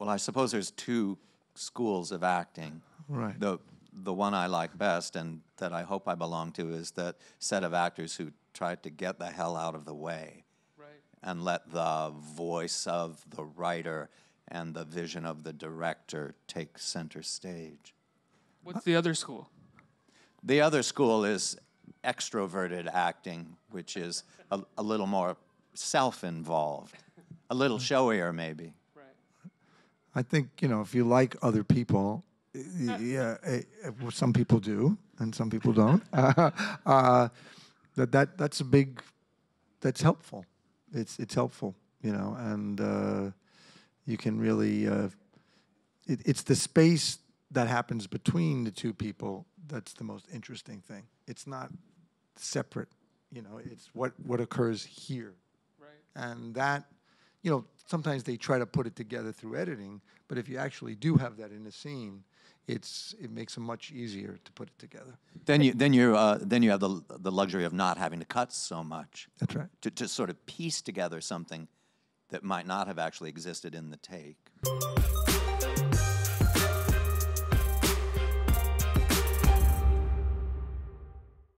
Well, I suppose there's two schools of acting. Right. The the one I like best and that I hope I belong to is that set of actors who tried to get the hell out of the way Right. and let the voice of the writer and the vision of the director take center stage. What's the other school? The other school is extroverted acting, which is a, a little more self involved, a little showier, maybe. I think you know if you like other people, y- yeah, eh, eh, some people do and some people don't. uh, that that that's a big, that's helpful. It's it's helpful, you know, and uh, you can really. Uh, it, it's the space that happens between the two people that's the most interesting thing. It's not separate, you know. It's what what occurs here Right. and that you know sometimes they try to put it together through editing but if you actually do have that in the scene it's it makes it much easier to put it together. Then you then you uh, then you have the the luxury of not having to cut so much. That's right. To, to sort of piece together something that might not have actually existed in the take.